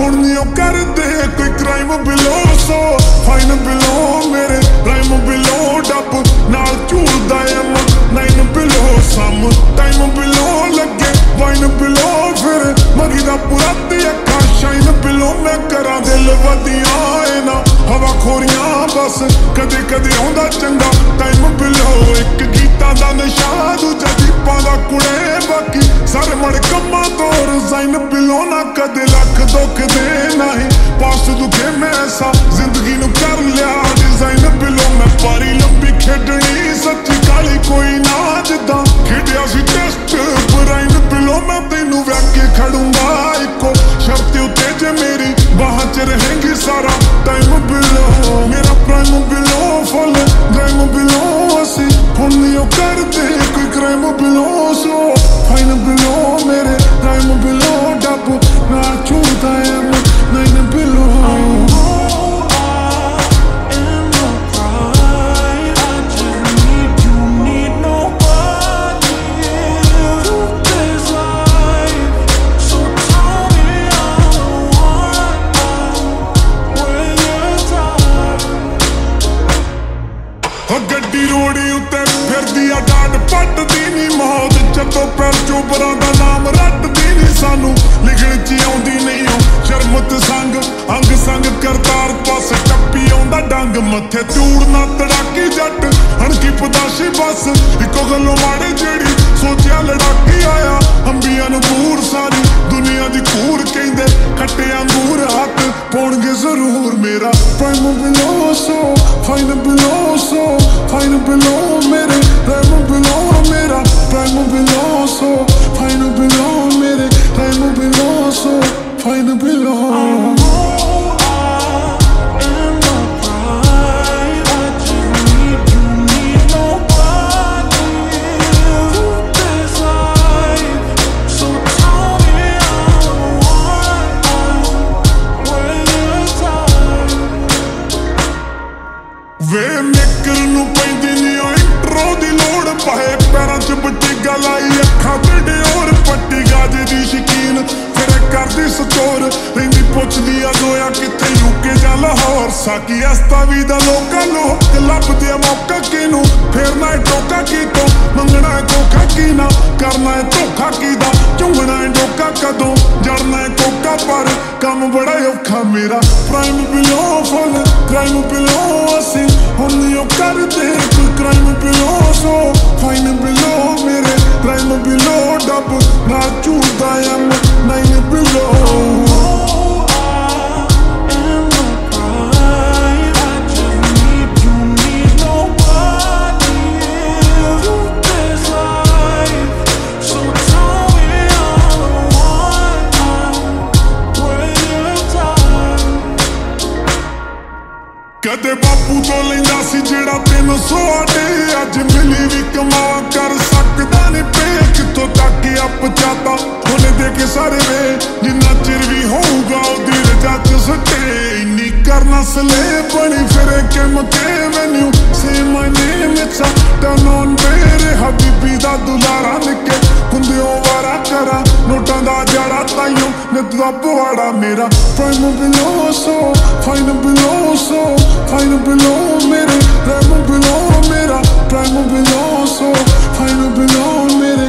ਉਹ ਕਰਦੇ, ਕੋਈ ਕ੍ਰਾਈਮ ਬਿਲੋ ਸੋ। ਫਾਈਨ ਬਿਲੋ ਮੇਰੇ ਰਾਈਮ ਬਿਲੋ ਡੱਬ। ਨਾਲ ਝੂਲਦਾ ਐਮ ਨਾਈਨ ਬਿਲੋ ਸਮ। ਟਾਈਮ ਬਿਲੋ ਲੱਗੇ ਵਾਈਨ ਬਿਲੋ ਫਿਰ। ਮਗੀ ਦਾ ਪੁਰਾਤੀ ਤੇ ਅੱਖਾਂ ਮੈਂ ਕਰਾਂ ਦਿਲ ਵਧੀਆਂ ਏ ਨਾ ਹਵਾ ਖੋਰੀਆਂ ਬਸ ਕਦੇ ਕਦੇ ਆਉਂਦਾ ਚੰਗਾ ਟਾਈਮ ਬਿਲੋ, ਇੱਕ ਗੀਤਾਂ ਦਾ ਨਸ਼ਾ ਦੂਜਾ ਦੀਪਾਂ ਦਾ ਕੁੜੇ ਬਾਕੀ। ਸਾਰੇ ਮੜ ਕੰਮਾਂ ਤੋਂ ਰਜ਼ਾਈਨ ਬਿਲੋ, ਨਾ ਕਦੇ ਲੱਖ ਦੁੱਖ ਦੇ ਨਹੀਂ। ਪਾਸ ਦੁਖੇ ਮੈਂ ਐਸਾ ਜ਼ਿੰਦਗੀ ਨੂੰ ਕਰ ਲਿਆ ਡਿਜ਼ਾਈਨ ਬਿਲੋ। ਮੈਂ ਪਾਰੀ ਲੰਬੀ ਖੇਡਣੀ, ਸੱਚੀ ਕਾਲੀ ਕੋਈ ਨਾ ਜਿੱਦਾਂ ਉਹ ਗੱਡੀ ਉੱਤੇ ਫਿਰਦੀ ਆ ਡਾਟ ਪੱਟਦੀ ਨੀ ਮੌਤ, ਜਦੋਂ ਪੈਰ ਚੋਬਰਾਂ ਦਾ ਨਾਮ ਰੱਟਦੀ ਨੀ ਸਾਨੂੰ, ਲਿਖਣ ਚ ਆਉਂਦੀ ਨਹੀਂ ਉਹ ਸ਼ਰਮਤ ਸੰਗ, ਅੰਗ ਸੰਗ ਕਰਤਾਰ ਪਾਸ ਟੱਪੀ ਆਉਂਦਾ ਡੰਗ, ਮੱਥੇ ਤੂੜ ਨਾ ਤੜਾਕੀ ਜੱਟ ਹਣਕੀ ਪਤਾਸ਼ੀ ਬਸ, ਇੱਕੋ ਗੱਲੋਂ ਮਾੜੇ ਜਿਹੜੀ ਸੋਚਿਆ ਲੜਾਕੀ ਆਇਆ। ਅੰਬੀਆਂ ਨੂੰ ਬੂਰ ਸਾਰੀ ਦੁਨੀਆ ਦੀ ਕੂੜ ਕਹਿੰਦੇ ਕੱਟਿਆ ਮੂਰ ਹੱਥ ਪਾਉਣਗੇ ਜ਼ਰੂਰ ਮੇਰਾ। ਪ੍ਰਾਈਮ ਬਿਲੋ ਸੋ ਫਾਈਨ ਬਿਲੋ ਸੋ ਫਾਈਨ ਬਿਲੋ ਮੇਰੇ ਪ੍ਰਾਈਮ ਬਿਲੋ ਮੇਰਾ। ਪ੍ਰਾਈਮ ਬਿਲੋ ਸੋ ਫਾਈਨ ਬਿਲੋ ਮੇਰੇ। ਪੁੱਛਦੀ ਦੋਇਆ ਕਿੱਥੇ ਯੂਕੇ ਜਾਂ ਲਾਹੌਰ? ਸਾਕੀ ਅਸਤਾ ਵੀ ਦਾ ਲੋਕਾਂ ਲੋਕ ਲੱਭਦੇ ਮੌਕਾ ਕਿਨੂੰ ਫੇਰਨਾ ਏ ਟੋਕਾ ਕੀ ਤੋਂ ਮੰਗਣਾ ਏ ਕੀ ਨਾ ਕਰਨਾ ਧੋਖਾ ਕੀ ਦਾ ਝੁੰਗਣਾ ਡੋਕਾ ਕਦੋਂ? ਜੜਨਾ ਕੋਕਾ ਪਰ ਕੰਮ ਬੜਾ ਔਖਾ ਮੇਰਾ। ਪ੍ਰਾਈਮ ਬਿਲੋ ਫੁੱਲ ਕ੍ਰਾਈਮ ਬਿਲੋ ਅਸੀਂ। ਹੁਣ ਨਹੀਂ ਉਹ ਕਰਦੇ ਕੋਈ ਕ੍ਰਾਈਮ ਬਿਲੋ ਸੋ। ਫਾਈਨ ਬਿਲੋ ਮੇਰੇ ਕ੍ਰਾਈਮ ਬਿਲੋ ਡੱਬ। ਕਦੇ ਬਾਪੂ ਤੋਂ ਲੈਂਦਾ ਸੀ ਜਿਹੜਾ 300 ਆਡੇ ਅੱਜ ਮਿਲੀ ਵੀ ਕਮਾ ਕਰ ਸਕਦਾ ਨਹੀਂ ਪੇ। ਕਿੱਥੋਂ ਤੱਕ ਅੱਪ ਚਾਤਾ ਦੇ ਕੇ ਸਾਰੇ ਵੇ। ਜਿੰਨਾ ਚਿਰ ਵੀ ਹੋਊਗਾ ਉਹਦੀ ਰਜਾ ਚ ਸੱਟੇ। ਇੰਨੀ ਕਰਨਾ ਸਲੇ ਬਣੀ ਫਿਰੇ ਕਿ ਮਕੇ ਮੈਨੂੰ? Say my name it's a on ਮੇਰੇ ਹਬੀਬੀ ਦਾ ਦੁਲਾਰਾ ਨਿੱਕੇ ਹੁੰਦਿਓ ਵਾਰਾ ਕਰਾ। ਨੋਟਾਂ ਦਾ ਤਾਈਓ ਨਿਤ ਦਾ ਪਵਾੜਾ ਮੇਰਾ ਪ੍ਰਾਈਮ ਬਿਲੋ ਸੋ ਫਾਈਨ ਬਿਲੋ ਸੋ ਫਾਈਨ ਬਿਲੋ ਮੇਰੇ ਰੈਮ ਬਿਲੋ ਮੇਰਾ ਪ੍ਰਾਈਮ ਬਿਲੋ ਸੋ ਫਾਈਨ ਬਿਲੋ ਮੇਰੇ